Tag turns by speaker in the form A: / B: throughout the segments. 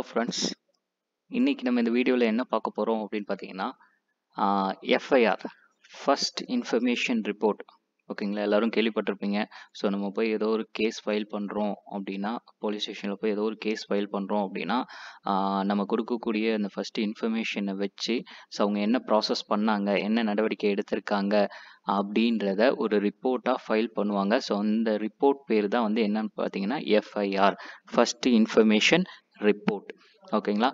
A: Hello friends இன்னைக்கு நம்ம இந்த வீடியோவில் என்ன பார்க்க போகிறோம் அப்படின்னு பார்த்தீங்கன்னா எஃப்ஐஆர் ஃபஸ்ட் இன்ஃபர்மேஷன் ரிப்போர்ட் ஓகேங்களா? எல்லாரும் கேள்விப்பட்டிருப்பீங்க. ஸோ நம்ம போய் ஏதோ ஒரு கேஸ் ஃபைல் பண்ணுறோம் அப்படின்னா போலீஸ் ஸ்டேஷனில் போய் ஏதோ ஒரு கேஸ் ஃபைல் பண்ணுறோம் அப்படின்னா நம்ம கொடுக்கக்கூடிய அந்த ஃபர்ஸ்ட் இன்ஃபர்மேஷனை வச்சு ஸோ அவங்க என்ன ப்ராசஸ் பண்ணாங்க என்ன நடவடிக்கை எடுத்திருக்காங்க அப்படின்றத ஒரு ரிப்போர்ட்டாக ஃபைல் பண்ணுவாங்க. ஸோ அந்த ரிப்போர்ட் பேர் தான் வந்து என்னன்னு பார்த்தீங்கன்னா எஃப்ஐஆர் ஃபஸ்ட்டு இன்ஃபர்மேஷன் ரிப்போர்ட் ஓகேங்களா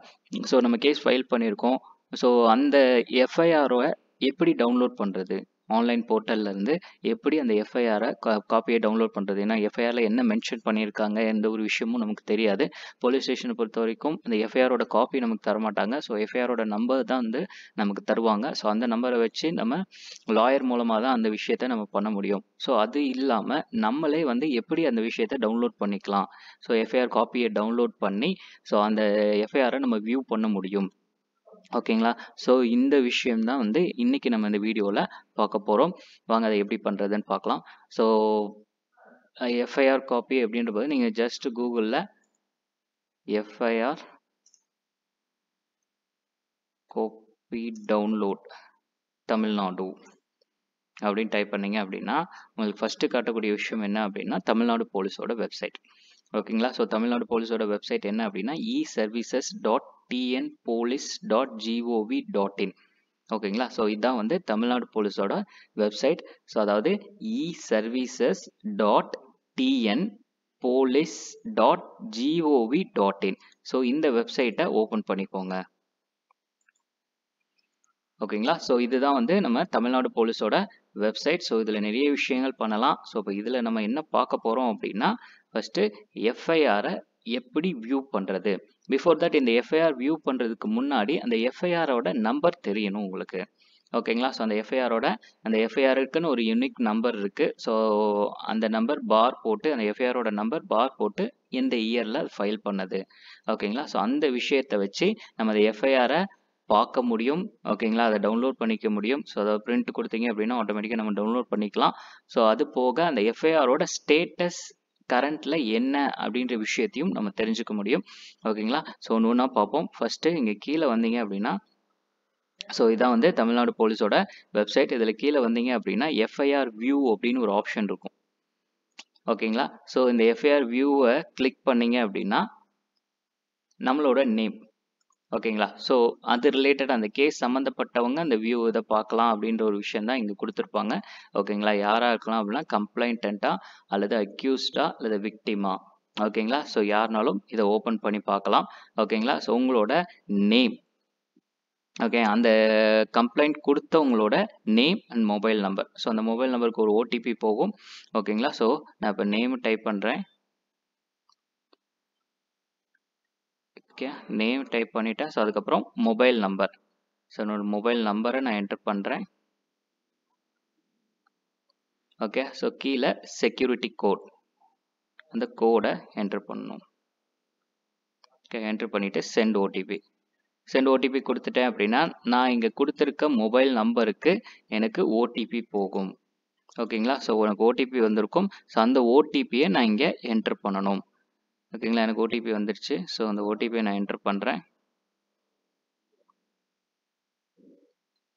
A: ஸோ நம்ம கேஸ் ஃபைல் பண்ணியிருக்கோம். ஸோ அந்த எஃப்ஐஆரை எப்படி டவுன்லோட் பண்ணுறது ஆன்லைன் போர்ட்டல்லேருந்து எப்படி அந்த எஃப்ஐஆரை காப்பியை டவுன்லோட் பண்ணுறது ஏன்னா எஃப்ஐஆரில் என்ன மென்ஷன் பண்ணியிருக்காங்க? எந்த ஒரு விஷயமும் நமக்கு தெரியாது. போலீஸ் ஸ்டேஷனை பொறுத்த வரைக்கும் இந்த எஃப்ஐஆரோட காப்பி நமக்கு தரமாட்டாங்க. ஸோ எஃப்ஐஆரோட நம்பர் தான் வந்து நமக்கு தருவாங்க. ஸோ அந்த நம்பரை வச்சு நம்ம லாயர் மூலமாக தான் அந்த விஷயத்த நம்ம பண்ண முடியும். ஸோ அது இல்லாமல் நம்மளே வந்து எப்படி அந்த விஷயத்த டவுன்லோட் பண்ணிக்கலாம்? ஸோ எஃப்ஐஆர் காப்பியை டவுன்லோட் பண்ணி ஸோ அந்த எஃப்ஐஆரை நம்ம வியூ பண்ண முடியும். ஓகேங்களா? ஸோ இந்த விஷயம் தான் வந்து இன்றைக்கி நம்ம இந்த வீடியோவில் பார்க்க போகிறோம் வாங்க அதை எப்படி பண்ணுறதுன்னு பார்க்கலாம். ஸோ எஃப்ஐஆர் காப்பி அப்படின்ற போது நீங்கள் ஜஸ்ட் கூகுளில் எஃப்ஐஆர் காப்பி டவுன்லோட் தமிழ்நாடு அப்படின்னு டைப் பண்ணீங்க அப்படின்னா உங்களுக்கு ஃபஸ்ட்டு காட்டக்கூடிய விஷயம் என்ன அப்படின்னா தமிழ்நாடு போலீஸோட வெப்சைட் ஓகேங்களா? ஸோ தமிழ்நாடு போலீஸோட வெப்சைட் என்ன அப்படின்னா e services dot TN police dot G O V dot in ஓகேங்களா? ஸோ இதுதான் வந்து தமிழ்நாடு போலீஸோட வெப்சைட் ஸோ அதாவது e services dot TN police dot G O V dot in so இந்த வெப்சைட்டை ஓப்பன் பண்ணிக்கோங்க. ஓகேங்களா? ஸோ இதுதான் வந்து நம்ம தமிழ்நாடு போலீஸோட வெப்சைட் ஸோ இதில் நிறைய விஷயங்கள் பண்ணலாம். ஸோ இப்போ இதில் நம்ம என்ன பார்க்க போகிறோம் அப்படின்னா ஃபஸ்ட்டு எஃப்ஐஆரை எப்படி வியூ பண்ணுறது பிஃபோர் தட் இந்த எஃப்ஐஆர் வியூ பண்ணுறதுக்கு முன்னாடி அந்த எஃப்ஐஆரோட நம்பர் தெரியணும் உங்களுக்கு. ஓகேங்களா ஸோ அந்த எஃப்ஐஆரோட அந்த எஃப்ஐஆருக்குன்னு ஒரு யூனிக் நம்பர் இருக்குது ஸோ அந்த நம்பர் பார் போட்டு அந்த எஃப்ஐஆரோட நம்பர் பார் போட்டு எந்த இயரில் ஃபைல் பண்ணது. ஓகேங்களா ஸோ அந்த விஷயத்தை வச்சு நம்ம அந்த எஃப்ஐஆரை பார்க்க முடியும். ஓகேங்களா அதை டவுன்லோட் பண்ணிக்க முடியும். ஸோ அதை பிரிண்ட் கொடுத்தீங்க அப்படின்னா ஆட்டோமேட்டிக்காக நம்ம டவுன்லோட் பண்ணிக்கலாம். ஸோ அது போக அந்த எஃப்ஐஆரோட ஸ்டேட்டஸ் கரண்ட்டில் என்ன அப்படின்ற விஷயத்தையும் நம்ம தெரிஞ்சுக்க முடியும். ஓகேங்களா ஸோ ஒன்று ஒன்றா பார்ப்போம். ஃபஸ்ட்டு இங்கே கீழே வந்தீங்க அப்படின்னா ஸோ இதான் வந்து தமிழ்நாடு போலீஸோட வெப்சைட் இதில் கீழே வந்தீங்க அப்படின்னா எஃப்ஐஆர் வியூ அப்படின்னு ஒரு ஆப்ஷன் இருக்கும். ஓகேங்களா ஸோ இந்த எஃப்ஐஆர் வியூவை கிளிக் பண்ணீங்க அப்படின்னா நம்மளோட நேம் ஓகேங்களா? ஸோ அது ரிலேட்டட் அந்த கேஸ் சம்மந்தப்பட்டவங்க அந்த வியூ இதை பார்க்கலாம் அப்படின்ற ஒரு விஷயம் தான் இங்கே கொடுத்துருப்பாங்க. ஓகேங்களா? யாராக இருக்கலாம் அப்படின்னா கம்ப்ளைண்டண்ட்டா அல்லது அக்யூஸ்டா அல்லது விக்டிமா ஓகேங்களா? ஸோ யாருனாலும் இதை ஓப்பன் பண்ணி பார்க்கலாம். ஓகேங்களா? ஸோ உங்களோட நேம் ஓகே அந்த complaint கொடுத்தவங்களோட name and mobile number so அந்த மொபைல் நம்பருக்கு ஒரு ஓடிபி போகும். ஓகேங்களா? ஸோ நான் இப்போ நேம் டைப் பண்ணுறேன் ஓகே நேம் டைப் பண்ணிட்டேன். ஸோ அதுக்கப்புறம் மொபைல் நம்பர் ஸோ என்னோட மொபைல் நம்பரை நான் என்டர் பண்ணுறேன் ஓகே ஸோ கீழே செக்யூரிட்டி கோட் அந்த கோடை என்டர் பண்ணணும். ஓகே என்டர் பண்ணிவிட்டு சென்ட் ஓடிபி சென்ட் ஓடிபி கொடுத்துட்டேன் அப்படின்னா நான் இங்கே கொடுத்துருக்க மொபைல் நம்பருக்கு எனக்கு ஓடிபி போகும். ஓகேங்களா ஸோ எனக்கு ஓடிபி வந்திருக்கும். ஸோ அந்த ஓடிபியை நான் இங்கே என்டர் பண்ணணும். ஓகேங்களா எனக்கு ஓடிபி வந்துடுச்சு ஸோ அந்த ஓடிபியை நான் என்டர் பண்ணுறேன்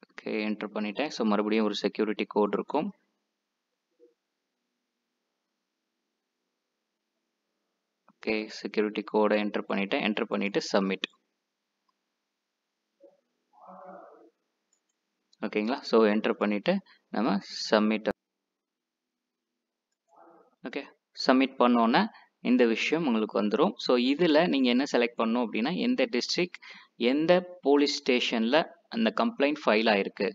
A: ஓகே என்டர் பண்ணிட்டேன். ஸோ மறுபடியும் ஒரு செக்யூரிட்டி கோட் இருக்கும். ஓகே செக்யூரிட்டி கோடை என்டர் பண்ணிட்டேன். என்டர் பண்ணிவிட்டு சப்மிட் ஓகேங்களா ஸோ என்டர் பண்ணிவிட்டு நம்ம சப்மிட் ஓகே சப்மிட் பண்ணோன்னே இந்த விஷயம் உங்களுக்கு வந்துடும் ஸோ இதில் நீங்கள் என்ன செலக்ட் பண்ணணும் அப்படின்னா எந்த டிஸ்ட்ரிக்ட் எந்த போலீஸ் ஸ்டேஷனில் அந்த கம்ப்ளைண்ட் ஃபைல் ஆயிருக்கு.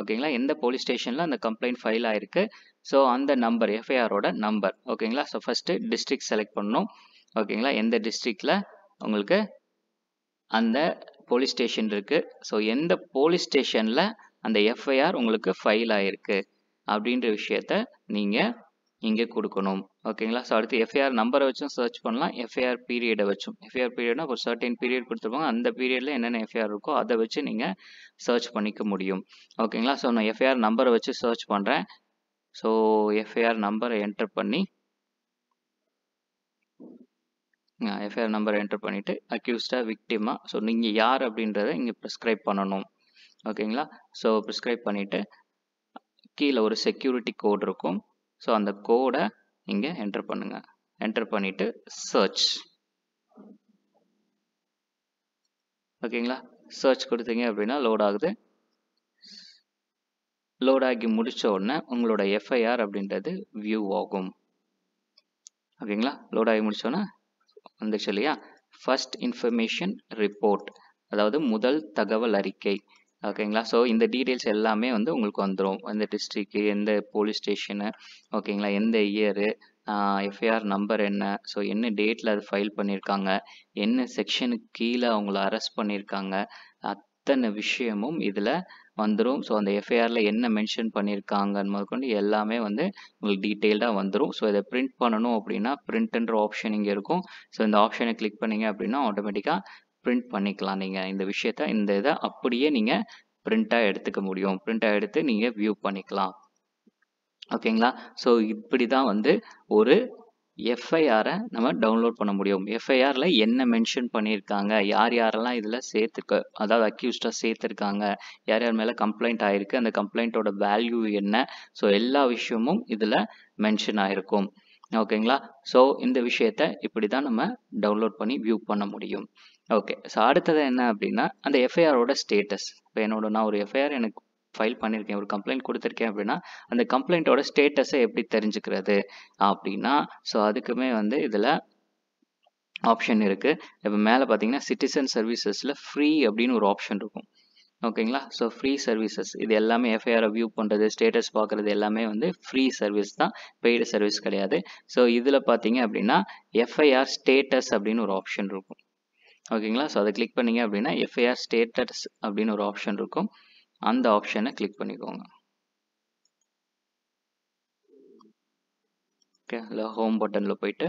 A: ஓகேங்களா எந்த போலீஸ் ஸ்டேஷனில் அந்த கம்ப்ளைண்ட் ஃபைல் ஆயிருக்கு? ஸோ அந்த நம்பர் எஃப்ஐஆரோட நம்பர் ஓகேங்களா ஸோ ஃபஸ்ட்டு டிஸ்ட்ரிக்ட் செலக்ட் பண்ணணும். ஓகேங்களா எந்த டிஸ்ட்ரிக்டில் உங்களுக்கு அந்த போலீஸ் ஸ்டேஷன் இருக்குது ஸோ எந்த போலீஸ் ஸ்டேஷனில் அந்த எஃப்ஐஆர் உங்களுக்கு ஃபைல் ஆயிருக்கு? அப்படின்ற விஷயத்த நீங்கள் இங்கே கொடுக்கணும். ஓகேங்களா ஸோ அடுத்து எஃப்ஐஆர் நம்பரை வச்சும் சர்ச் பண்ணலாம். எஃப்ஐஆர் பீரியடை வச்சும். எஃப்ஐஆர் பீரியட்னா ஒரு சர்டின் பீரியட் கொடுத்துருப்பாங்க. அந்த பீரியடில் என்னென்ன எஃப்ஐஆர் இருக்கோ அதை வச்சு நீங்கள் சர்ச் பண்ணிக்க முடியும். ஓகேங்களா ஸோ நான் எஃப்ஐஆர் நம்பரை வச்சு சர்ச் பண்ணுறேன் ஸோ எஃப்ஐஆர் நம்பரை என்டர் பண்ணி எஃப்ஐஆர் நம்பரை என்டர் பண்ணிவிட்டு அக்யூஸ்டாக விக்டிமா ஸோ நீங்கள் யார் அப்படின்றத இங்கே ப்ரிஸ்கிரைப் பண்ணணும். ஓகேங்களா ஸோ ப்ரிஸ்கிரைப் பண்ணிவிட்டு கீழே ஒரு செக்யூரிட்டி கோட் இருக்கும். ஸோ அந்த கோடை இங்கே என்டர் பண்ணுங்கள் என்டர் பண்ணிவிட்டு சர்ச் ஓகேங்களா? சர்ச் கொடுத்தீங்க அப்படின்னா லோட் ஆகுது. லோட் ஆகி முடிச்ச உடனே உங்களோட எஃப்ஐஆர் அப்படின்றது வியூ ஆகும். ஓகேங்களா? லோட் ஆகி முடிச்சோன்னா வந்துச்சு இல்லையா? ஃபர்ஸ்ட் இன்ஃபர்மேஷன் ரிப்போர்ட் அதாவது முதல் தகவல் அறிக்கை. ஓகேங்களா? ஸோ இந்த டீட்டெயில்ஸ் எல்லாமே வந்து உங்களுக்கு வந்துடும் எந்த டிஸ்ட்ரிக்கு எந்த போலீஸ் ஸ்டேஷனு ஓகேங்களா? எந்த இயரு எஃப்ஐஆர் நம்பர் என்ன? ஸோ என்ன டேட்டில் அது ஃபைல் பண்ணியிருக்காங்க என்ன செக்ஷனுக்கு கீழே அவங்கள அரெஸ்ட் பண்ணியிருக்காங்க அத்தனை விஷயமும் இதில் வந்துடும் ஸோ அந்த எஃப்ஐஆரில் என்ன மென்ஷன் பண்ணியிருக்காங்கன்னு முதற்கொண்டு எல்லாமே வந்து உங்களுக்கு டீட்டெயில்டாக வந்துடும் ஸோ இதை பிரிண்ட் பண்ணணும் அப்படின்னா பிரிண்ட்ன்ற ஆப்ஷன் இங்கே இருக்கும். ஸோ இந்த ஆப்ஷனை கிளிக் பண்ணீங்க அப்படின்னா ஆட்டோமேட்டிக்காக பிரிண்ட் பண்ணிக்கலாம். நீங்கள் இந்த விஷயத்த இந்த இதை அப்படியே நீங்கள் பிரிண்ட்டாக எடுத்துக்க முடியும். பிரிண்ட்டாக எடுத்து நீங்கள் வியூ பண்ணிக்கலாம். ஓகேங்களா? ஸோ இப்படி தான் வந்து ஒரு எஃப்ஐஆரை நம்ம டவுன்லோட் பண்ண முடியும். எஃப்ஐஆரில் என்ன மென்ஷன் பண்ணியிருக்காங்க? யார் யாரெல்லாம் இதில் சேர்த்துக்க அதாவது அக்யூஸ்டாக சேர்த்துருக்காங்க? யார் யார் மேலே கம்ப்ளைண்ட் ஆகிருக்கு அந்த கம்ப்ளைண்ட்டோட வேல்யூ என்ன? ஸோ எல்லா விஷயமும் இதில் மென்ஷன் ஆகிருக்கும் ஓகேங்களா? ஸோ இந்த விஷயத்த இப்படி தான் நம்ம டவுன்லோட் பண்ணி வியூ பண்ண முடியும். ஓகே ஸோ அடுத்தது என்ன அப்படின்னா அந்த எஃப்ஐஆரோட ஸ்டேட்டஸ் இப்போ என்னோட நான் ஒரு எஃப்ஐஆர் எனக்கு ஃபைல் பண்ணியிருக்கேன் ஒரு கம்ப்ளைண்ட் கொடுத்துருக்கேன் அப்படின்னா அந்த கம்ப்ளைண்ட்டோட ஸ்டேட்டஸை எப்படி தெரிஞ்சுக்கிறது அப்படின்னா ஸோ அதுக்குமே வந்து இதில் ஆப்ஷன் இருக்குது இப்போ மேலே பார்த்தீங்கன்னா சிட்டிசன் சர்வீசஸில் ஃப்ரீ அப்படின்னு ஒரு ஆப்ஷன் இருக்கும். ஓகேங்களா ஸோ ஃப்ரீ சர்வீசஸ் இது எல்லாமே எஃப்ஐஆரை வியூ பண்ணுறது ஸ்டேட்டஸ் பார்க்குறது எல்லாமே வந்து ஃப்ரீ சர்வீஸ் தான் பெய்டு சர்வீஸ் கிடையாது. ஸோ இதில் பார்த்தீங்க அப்படின்னா எஃப்ஐஆர் ஸ்டேட்டஸ் அப்படின்னு ஒரு ஆப்ஷன் இருக்கும். ஓகேங்களா? ஸோ அதை கிளிக் பண்ணீங்க அப்படின்னா எஃப்ஐஆர் ஸ்டேட்டஸ் அப்படின்னு ஒரு ஆப்ஷன் இருக்கும். அந்த ஆப்ஷனை கிளிக் பண்ணிக்கோங்க. ஓகே இல்லை ஹோம் பட்டனில் போயிட்டு.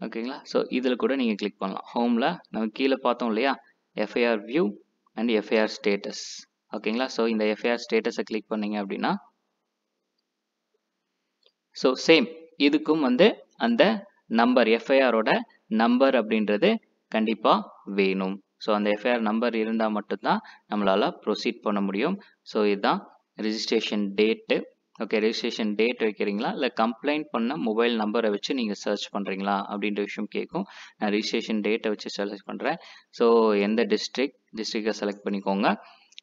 A: ஓகேங்களா? ஸோ இதில் கூட நீங்கள் கிளிக் பண்ணலாம். ஹோமில் நம்ம கீழே பார்த்தோம் இல்லையா? FIR view and FIR status ஓகேங்களா? ஸோ இந்த எஃப்ஐஆர் ஸ்டேட்டஸை கிளிக் பண்ணீங்க அப்படின்னா ஸோ சேம் இதுக்கும் வந்து அந்த நம்பர் எஃப்ஐஆரோட நம்பர் அப்படின்றது கண்டிப்பாக வேணும். ஸோ அந்த எஃப்ஐஆர் நம்பர் இருந்தால் மட்டும்தான் நம்மளால் ப்ரொசீட் பண்ண முடியும். ஸோ இதுதான் registration date okay registration date வைக்கிறீங்களா? இல்லை கம்ப்ளைண்ட் பண்ண மொபைல் நம்பரை வச்சு நீங்கள் சர்ச் பண்ணுறீங்களா அப்படின்ற விஷயம் கேட்கும் நான் ரிஜிஸ்ட்ரேஷன் டேட்டை வச்சு செலக்ட் பண்ணுறேன் ஸோ எந்த டிஸ்ட்ரிக்ட் டிஸ்ட்ரிக்டை செலக்ட் பண்ணிக்கோங்க.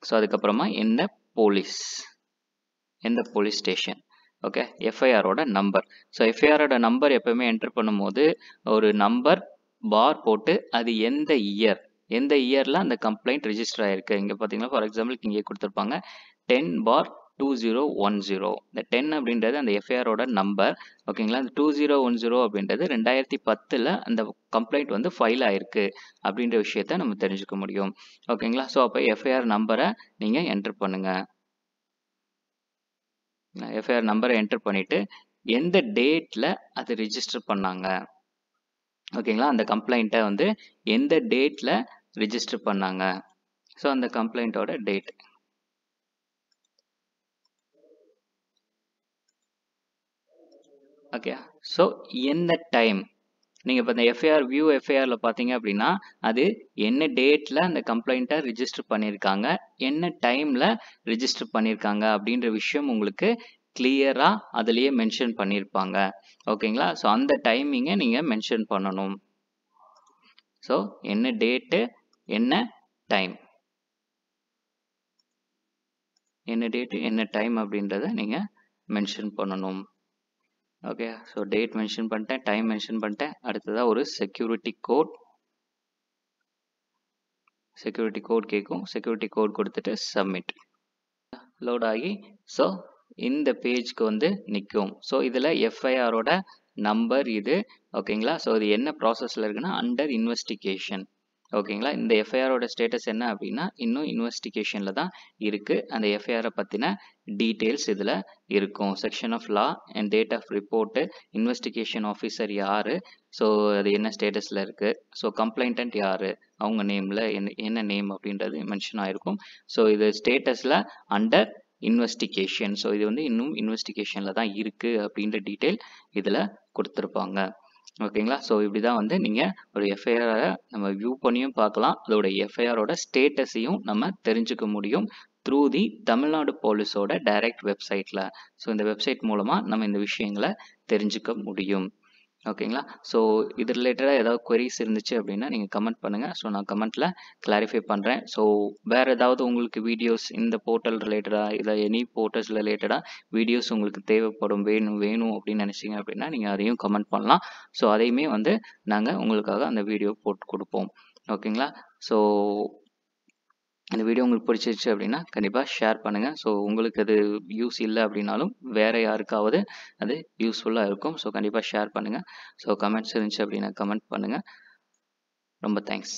A: ஸோ அதுக்கப்புறமா எந்த போலீஸ் எந்த போலீஸ் ஸ்டேஷன் ஓகே எஃப்ஐஆரோட நம்பர் ஸோ எஃப்ஐஆரோட நம்பர் எப்போவுமே என்டர் பண்ணும்போது ஒரு நம்பர் பார் போட்டு அது எந்த இயர் எந்த இயரில் அந்த கம்ப்ளைண்ட் ரிஜிஸ்டர் ஆகிருக்கு இங்கே பார்த்தீங்கன்னா ஃபார் எக்ஸாம்பிள் இங்கே கொடுத்துருப்பாங்க ten bar two zero one zero இந்த டென் அப்படின்றது அந்த எஃப்ஐஆரோட நம்பர் ஓகேங்களா அந்த டூ ஜீரோ ஒன் ஜீரோ அப்படின்றது ரெண்டாயிரத்தி பத்தில் அந்த கம்ப்ளைண்ட் வந்து ஃபைல் ஆயிருக்கு அப்படின்ற விஷயத்த நம்ம தெரிஞ்சுக்க முடியும். ஓகேங்களா ஸோ அப்போ எஃப்ஐஆர் நம்பரை நீங்கள் என்டர் பண்ணுங்கள் எஃப்ஐஆர் நம்பரை என்டர் பண்ணிவிட்டு எந்த டேட்டில் அது ரிஜிஸ்டர் பண்ணாங்க? ஓகேங்களா அந்த கம்ப்ளைண்ட்டை வந்து எந்த டேட்டில் ரிஜிஸ்டர் பண்ணாங்க? ஸோ அந்த கம்ப்ளைண்ட்டோட டேட் ஓகே ஸோ எந்த டைம் நீங்கள் இப்போ இந்த எஃப்ஐஆர் வியூ எஃப்ஐஆரில் பார்த்தீங்க அப்படின்னா அது என்ன டேட்டில் அந்த கம்ப்ளைண்ட்டை ரிஜிஸ்டர் பண்ணியிருக்காங்க என்ன டைமில் ரிஜிஸ்டர் பண்ணியிருக்காங்க அப்படின்ற விஷயம் உங்களுக்கு கிளியராக அதுலேயே மென்ஷன் பண்ணியிருப்பாங்க ஓகேங்களா ஸோ அந்த டைமிங்கை நீங்கள் மென்ஷன் பண்ணணும். ஸோ என்ன டேட்டு என்ன டைம் என்ன டேட்டு என்ன டைம் அப்படின்றத நீங்கள் மென்ஷன் பண்ணணும். ஓகே ஸோ டேட் மென்ஷன் பண்ணிட்டேன் டைம் மென்ஷன் பண்ணிட்டேன். அடுத்ததாக ஒரு செக்யூரிட்டி கோட் செக்யூரிட்டி கோட் கேட்கும் செக்யூரிட்டி கோட் கொடுத்துட்டு சப்மிட் லோட் ஆகி ஸோ இந்த பேஜ்க்கு வந்து நிற்கும் ஸோ இதில் எஃப்ஐஆரோட நம்பர் இது. ஓகேங்களா ஸோ இது என்ன ப்ராசஸில் இருக்குன்னா அண்டர் இன்வெஸ்டிகேஷன் ஓகேங்களா? இந்த எஃப்ஐஆரோட ஸ்டேட்டஸ் என்ன அப்படின்னா இன்னும் இன்வெஸ்டிகேஷனில் தான் இருக்குது அந்த எஃப்ஐஆரை பற்றின டீட்டெயில்ஸ் இதில் இருக்கும். Section of law and date of report investigation officer யார்? ஸோ அது என்ன ஸ்டேட்டஸில் இருக்குது ஸோ கம்ப்ளைண்டன்ட் யார்? அவங்க நேமில் என்ன என்ன நேம் அப்படின்றது மென்ஷன் ஆகிருக்கும் ஸோ இது ஸ்டேட்டஸில் அண்டர் இன்வெஸ்டிகேஷன் ஸோ இது வந்து இன்னும் இன்வெஸ்டிகேஷனில் தான் இருக்குது அப்படின்ற டீட்டெயில் இதில் கொடுத்துருப்பாங்க. ஓகேங்களா? ஸோ இப்படி தான் வந்து நீங்கள் ஒரு எஃப்ஐஆரை நம்ம வியூ பண்ணியும் பார்க்கலாம். அதோட எஃப்ஐஆரோட ஸ்டேட்டஸையும் நம்ம தெரிஞ்சுக்க முடியும் த்ரூ தி தமிழ்நாடு போலீஸோட டைரக்ட் வெப்சைட்டில் ஸோ இந்த வெப்சைட் மூலமாக நம்ம இந்த விஷயங்களை தெரிஞ்சுக்க முடியும். ஓகேங்களா? ஸோ இது ரிலேட்டடாக ஏதாவது கொரிஸ் இருந்துச்சு அப்படின்னா நீங்கள் கமெண்ட் பண்ணுங்கள் ஸோ நான் கமெண்ட்டில் கிளாரிஃபை பண்ணுறேன் ஸோ வேறு ஏதாவது உங்களுக்கு வீடியோஸ் இந்த போர்ட்டல் ரிலேட்டடாக இல்லை எனி போர்ட்டல்ஸ் ரிலேட்டடாக வீடியோஸ் உங்களுக்கு தேவைப்படும் வேணும் வேணும் அப்படின்னு நினச்சிங்க அப்படின்னா நீங்கள் அதையும் கமெண்ட் பண்ணலாம். ஸோ அதையுமே வந்து நாங்கள் உங்களுக்காக அந்த வீடியோ போட்டு கொடுப்போம். ஓகேங்களா? ஸோ இந்த வீடியோ உங்களுக்கு பிடிச்சிருச்சு அப்படின்னா கண்டிப்பாக ஷேர் பண்ணுங்கள் ஸோ உங்களுக்கு அது யூஸ் இல்லை அப்படின்னாலும் வேறு யாருக்காவது அது யூஸ்ஃபுல்லாக இருக்கும். ஸோ கண்டிப்பாக ஷேர் பண்ணுங்கள் ஸோ கமெண்ட்ஸ் இருந்துச்சு அப்படின்னா கமெண்ட் பண்ணுங்கள் ரொம்ப தேங்க்ஸ்